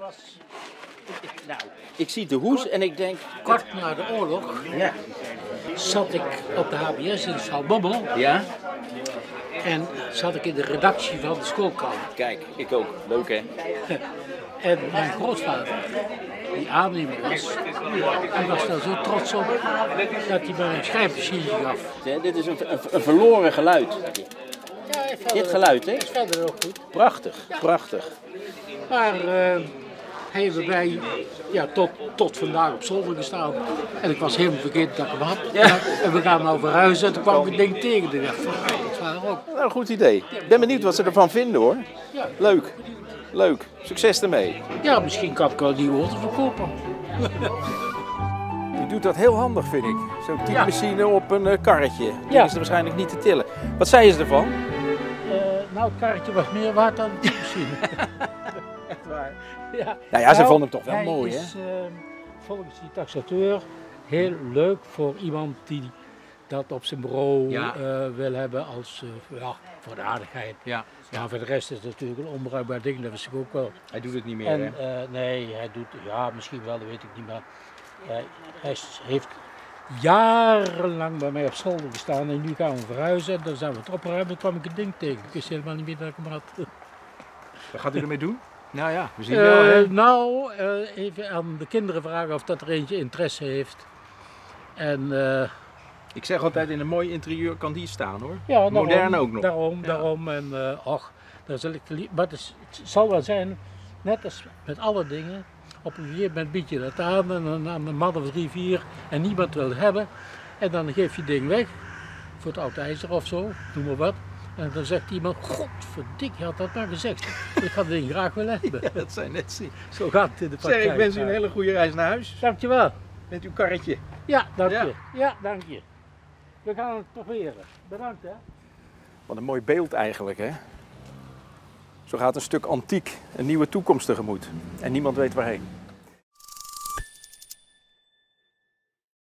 was Nou, ik zie de hoes en ik denk, kort na de oorlog. ja. Zat ik op de HBS in Salbommel Ja? en zat ik in de redactie van de schoolkrant. Kijk, ik ook. Leuk hè? En mijn grootvader, die aannemer was, die was daar zo trots op dat hij mij een schrijfmachine gaf. Dit is een, een, een verloren geluid. Ja, Dit geluid hè? is verder ook goed. Prachtig, prachtig. Maar eh, bij mij ja, tot, tot vandaag op zolder gestaan. En ik was helemaal vergeten dat ik hem had. En we gaan nou verhuizen en toen kwam ik het ding tegen. Ik dacht van, dat waren ook. Nou, een goed idee. Ik ben benieuwd wat ze ervan vinden hoor. Ja. Leuk, leuk. Succes ermee. Ja, misschien kan ik wel die auto verkopen. Die doet dat heel handig vind ik. Zo'n typemachine op een eh, karretje. Die Ja. is er waarschijnlijk niet te tillen. Wat zei ze ervan? Eh, nou, het karretje was meer waard dan die machine. Waar. ja. Nou ja, ze Nou, vonden hem toch wel mooi hè? is, eh, volgens die taxateur heel leuk voor iemand die dat op zijn bureau Ja. eh, wil hebben als eh, ja, voor de aardigheid. Ja. Maar voor de rest is het natuurlijk een onbruikbaar ding, dat wist ik ook wel. Hij doet het niet meer En hè? eh, nee, hij doet, ja, misschien wel, dat weet ik niet, maar hij heeft jarenlang bij mij op zolder gestaan en nu gaan we verhuizen. En dan zijn we het opruimen, en kwam ik het ding tegen. Ik wist helemaal niet meer dat ik hem had. Wat gaat u ermee doen? Nou ja, we zien Eh, wel hè. nou, eh, even aan de kinderen vragen of dat er eentje interesse heeft. En eh, Ik zeg altijd in een mooi interieur kan die staan hoor. ja, daarom, Modern ook nog. Daarom, Ja. daarom. En eh och, daar zal ik de lie- maar het, is- het zal wel zijn, net als met alle dingen. Op een gegeven moment bied je dat aan en dan aan een man of drie, vier en niemand wil het hebben. En dan geef je het ding weg voor het oud ijzer of zo, noem maar wat. En dan zegt iemand, godverdik, je had dat maar gezegd. Ik had het ding graag willen hebben. Dat zijn net zien. Zo gaat het in de praktijk. Zeg, ik wens u een hele goede reis naar huis Dankjewel. met uw karretje. Ja, dank Ja. je. Ja, dank je. We gaan het proberen. Bedankt hè. Wat een mooi beeld eigenlijk hè? Zo gaat een stuk antiek een nieuwe toekomst tegemoet. En niemand weet waarheen.